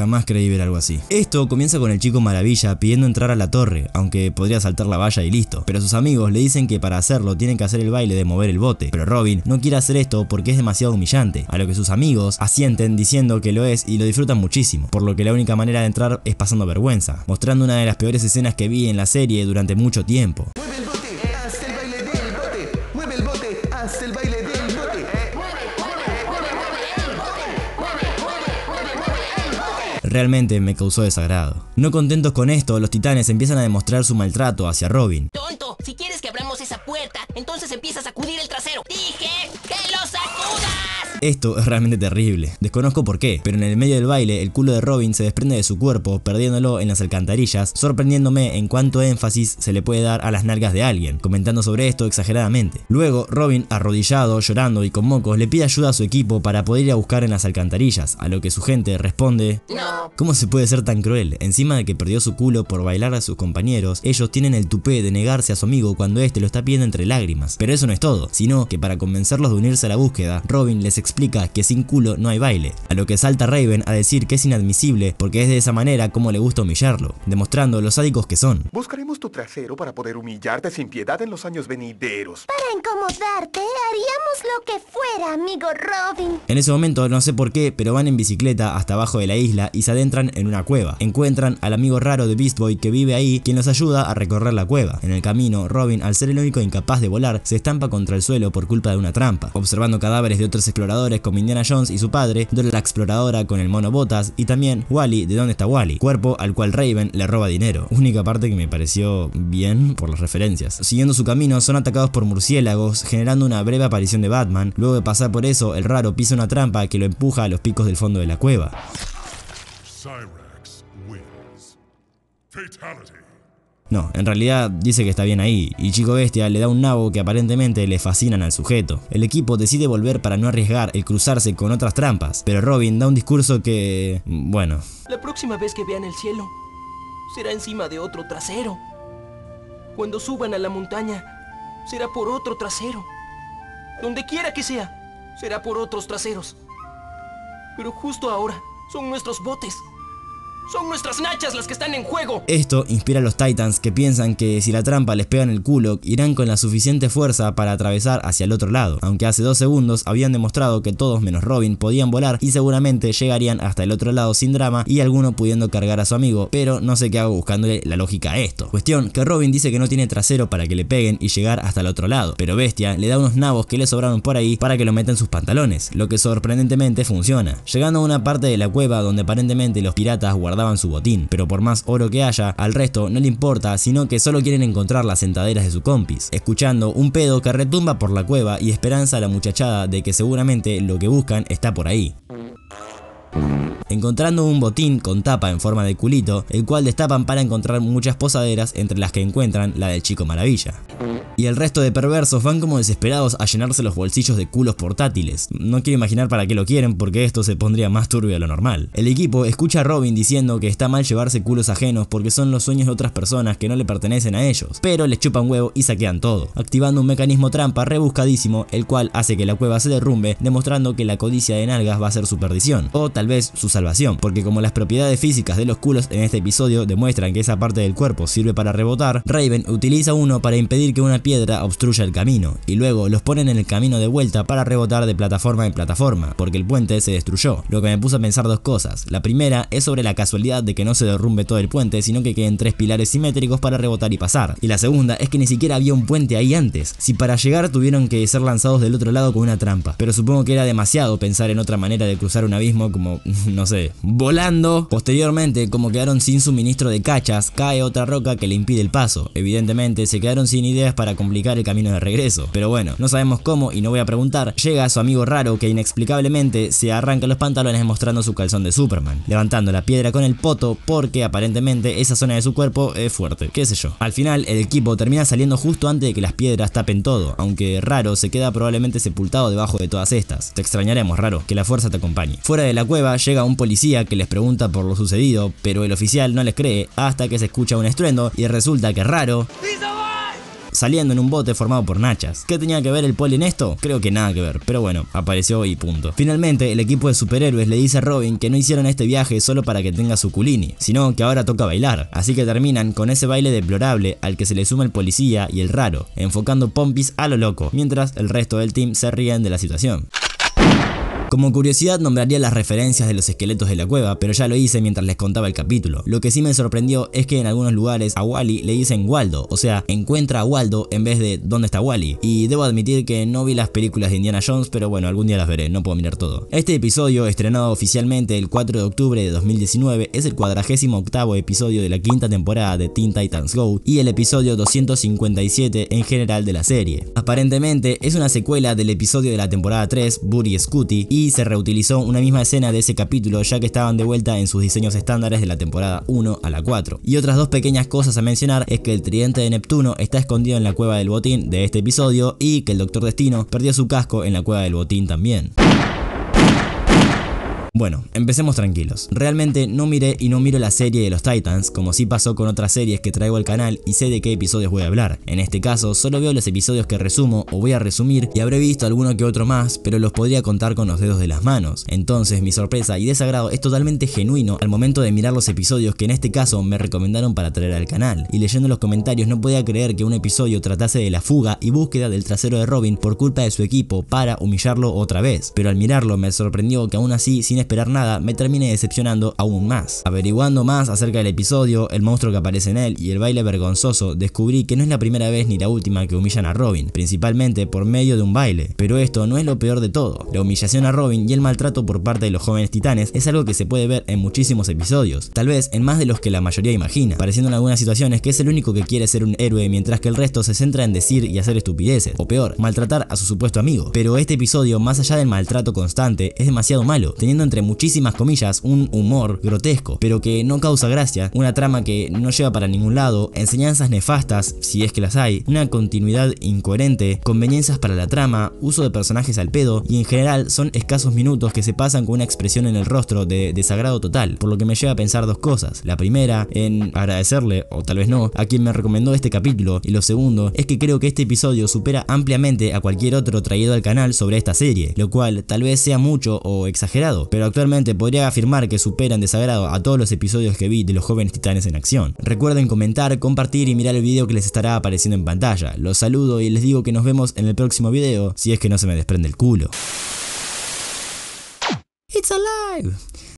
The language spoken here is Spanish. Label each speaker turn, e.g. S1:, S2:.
S1: Jamás creí ver algo así. Esto comienza con el chico maravilla pidiendo entrar a la torre, aunque podría saltar la valla y listo. Pero sus amigos le dicen que para hacerlo tienen que hacer el baile de mover el bote. Pero Robin no quiere hacer esto porque es demasiado humillante, a lo que sus amigos asienten diciendo que lo es y lo disfrutan muchísimo, por lo que la única manera de entrar es pasando vergüenza, mostrando una de las peores escenas que vi en la serie durante mucho tiempo. Realmente me causó desagrado. No contentos con esto, los titanes empiezan a demostrar su maltrato hacia Robin.
S2: Tonto, si quieres que abramos esa puerta, entonces empieza a sacudir el trasero. ¡Dije!
S1: Esto es realmente terrible. Desconozco por qué, pero en el medio del baile el culo de Robin se desprende de su cuerpo, perdiéndolo en las alcantarillas, sorprendiéndome en cuánto énfasis se le puede dar a las nalgas de alguien, comentando sobre esto exageradamente. Luego, Robin, arrodillado, llorando y con mocos, le pide ayuda a su equipo para poder ir a buscar en las alcantarillas, a lo que su gente responde
S2: No.
S1: ¿Cómo se puede ser tan cruel? Encima de que perdió su culo por bailar a sus compañeros, ellos tienen el tupé de negarse a su amigo cuando este lo está pidiendo entre lágrimas. Pero eso no es todo, sino que para convencerlos de unirse a la búsqueda, Robin les explica que sin culo no hay baile, a lo que salta Raven a decir que es inadmisible porque es de esa manera como le gusta humillarlo, demostrando los sádicos que son.
S3: Buscaremos tu trasero para poder humillarte sin piedad en los años venideros.
S4: Para incomodarte, haríamos lo que fuera, amigo Robin.
S1: En ese momento, no sé por qué, pero van en bicicleta hasta abajo de la isla y se adentran en una cueva. Encuentran al amigo raro de Beast Boy que vive ahí, quien los ayuda a recorrer la cueva. En el camino, Robin, al ser el único incapaz de volar, se estampa contra el suelo por culpa de una trampa. Observando cadáveres de otros exploradores como Indiana Jones y su padre, Dora la exploradora con el mono Botas y también Wally de dónde está Wally, cuerpo al cual Raven le roba dinero. Única parte que me pareció bien por las referencias. Siguiendo su camino, son atacados por murciélagos, generando una breve aparición de Batman. Luego de pasar por eso, el raro pisa una trampa que lo empuja a los picos del fondo de la cueva.
S5: Cyrax. Fatality.
S1: No, en realidad dice que está bien ahí, y Chico Bestia le da un nabo que aparentemente le fascinan al sujeto. El equipo decide volver para no arriesgar el cruzarse con otras trampas, pero Robin da un discurso que... bueno,
S6: La próxima vez que vean el cielo, será encima de otro trasero. Cuando suban a la montaña, será por otro trasero. Donde quiera que sea, será por otros traseros. Pero justo ahora, son nuestros botes. Son nuestras nachas las que están en juego.
S1: Esto inspira a los Titans que piensan que si la trampa les pega en el culo, irán con la suficiente fuerza para atravesar hacia el otro lado, aunque hace dos segundos habían demostrado que todos menos Robin podían volar y seguramente llegarían hasta el otro lado sin drama y alguno pudiendo cargar a su amigo, pero no sé qué hago buscándole la lógica a esto. Cuestión que Robin dice que no tiene trasero para que le peguen y llegar hasta el otro lado, pero Bestia le da unos nabos que le sobraron por ahí para que lo metan sus pantalones, lo que sorprendentemente funciona. Llegando a una parte de la cueva donde aparentemente los piratas guardaban su botín, pero por más oro que haya, al resto no le importa, sino que solo quieren encontrar las sentaderas de su compis, escuchando un pedo que retumba por la cueva y esperanza a la muchachada de que seguramente lo que buscan está por ahí. Encontrando un botín con tapa en forma de culito, el cual destapan para encontrar muchas posaderas entre las que encuentran la del chico maravilla. Y el resto de perversos van como desesperados a llenarse los bolsillos de culos portátiles. No quiero imaginar para qué lo quieren porque esto se pondría más turbio de lo normal. El equipo escucha a Robin diciendo que está mal llevarse culos ajenos porque son los sueños de otras personas que no le pertenecen a ellos, pero les chupan huevo y saquean todo, activando un mecanismo trampa rebuscadísimo el cual hace que la cueva se derrumbe demostrando que la codicia de nalgas va a ser su perdición, o tal vez su salvación, porque como las propiedades físicas de los culos en este episodio demuestran que esa parte del cuerpo sirve para rebotar, Raven utiliza uno para impedir que una piedra obstruya el camino, y luego los ponen en el camino de vuelta para rebotar de plataforma en plataforma, porque el puente se destruyó, lo que me puso a pensar dos cosas. La primera es sobre la casualidad de que no se derrumbe todo el puente, sino que queden tres pilares simétricos para rebotar y pasar. Y la segunda es que ni siquiera había un puente ahí antes, si para llegar tuvieron que ser lanzados del otro lado con una trampa, pero supongo que era demasiado pensar en otra manera de cruzar un abismo como, no sé, volando. Posteriormente, como quedaron sin suministro de cachas, cae otra roca que le impide el paso. Evidentemente, se quedaron sin ideas para complicar el camino de regreso. Pero bueno, no sabemos cómo y no voy a preguntar. Llega su amigo raro que inexplicablemente se arranca los pantalones mostrando su calzón de Superman, levantando la piedra con el poto porque aparentemente esa zona de su cuerpo es fuerte, qué sé yo. Al final, el equipo termina saliendo justo antes de que las piedras tapen todo, aunque raro se queda probablemente sepultado debajo de todas estas. Te extrañaremos, raro, que la fuerza te acompañe. Fuera de la cueva llega un policía que les pregunta por lo sucedido, pero el oficial no les cree hasta que se escucha un estruendo y resulta que raro saliendo en un bote formado por nachas. ¿Qué tenía que ver el poli en esto? Creo que nada que ver, pero bueno, apareció y punto. Finalmente, el equipo de superhéroes le dice a Robin que no hicieron este viaje solo para que tenga su culini, sino que ahora toca bailar. Así que terminan con ese baile deplorable al que se le suma el policía y el raro, enfocando pompis a lo loco, mientras el resto del team se ríen de la situación. Como curiosidad nombraría las referencias de los esqueletos de la cueva, pero ya lo hice mientras les contaba el capítulo. Lo que sí me sorprendió es que en algunos lugares a Wally le dicen Waldo, o sea, encuentra a Waldo en vez de ¿dónde está Wally? Y debo admitir que no vi las películas de Indiana Jones, pero bueno, algún día las veré, no puedo mirar todo. Este episodio, estrenado oficialmente el 4 de octubre de 2019, es el 48 episodio de la quinta temporada de Teen Titans Go y el episodio 257 en general de la serie. Aparentemente es una secuela del episodio de la temporada 3, Buddy Scooty, y se reutilizó una misma escena de ese capítulo ya que estaban de vuelta en sus diseños estándares de la temporada 1 a la 4. Y otras dos pequeñas cosas a mencionar es que el tridente de Neptuno está escondido en la cueva del botín de este episodio y que el Doctor Destino perdió su casco en la cueva del botín también. Bueno, empecemos tranquilos. Realmente no miré y no miro la serie de los Titans, como sí pasó con otras series que traigo al canal y sé de qué episodios voy a hablar. En este caso, solo veo los episodios que resumo o voy a resumir y habré visto alguno que otro más, pero los podría contar con los dedos de las manos. Entonces, mi sorpresa y desagrado es totalmente genuino al momento de mirar los episodios que en este caso me recomendaron para traer al canal. Y leyendo los comentarios no podía creer que un episodio tratase de la fuga y búsqueda del trasero de Robin por culpa de su equipo para humillarlo otra vez. Pero al mirarlo me sorprendió que aún así, sin esperar nada, me termine decepcionando aún más. Averiguando más acerca del episodio, el monstruo que aparece en él y el baile vergonzoso, descubrí que no es la primera vez ni la última que humillan a Robin, principalmente por medio de un baile. Pero esto no es lo peor de todo. La humillación a Robin y el maltrato por parte de los jóvenes titanes es algo que se puede ver en muchísimos episodios, tal vez en más de los que la mayoría imagina, pareciendo en algunas situaciones que es el único que quiere ser un héroe mientras que el resto se centra en decir y hacer estupideces, o peor, maltratar a su supuesto amigo. Pero este episodio, más allá del maltrato constante, es demasiado malo, teniendo entre muchísimas comillas un humor grotesco, pero que no causa gracia, una trama que no lleva para ningún lado, enseñanzas nefastas, si es que las hay, una continuidad incoherente, conveniencias para la trama, uso de personajes al pedo y en general son escasos minutos que se pasan con una expresión en el rostro de desagrado total, por lo que me lleva a pensar dos cosas. La primera, en agradecerle, o tal vez no, a quien me recomendó este capítulo, y lo segundo, es que creo que este episodio supera ampliamente a cualquier otro traído al canal sobre esta serie, lo cual tal vez sea mucho o exagerado, pero actualmente podría afirmar que superan desagrado a todos los episodios que vi de los jóvenes titanes en acción. Recuerden comentar, compartir y mirar el video que les estará apareciendo en pantalla. Los saludo y les digo que nos vemos en el próximo video, si es que no se me desprende el culo. It's alive!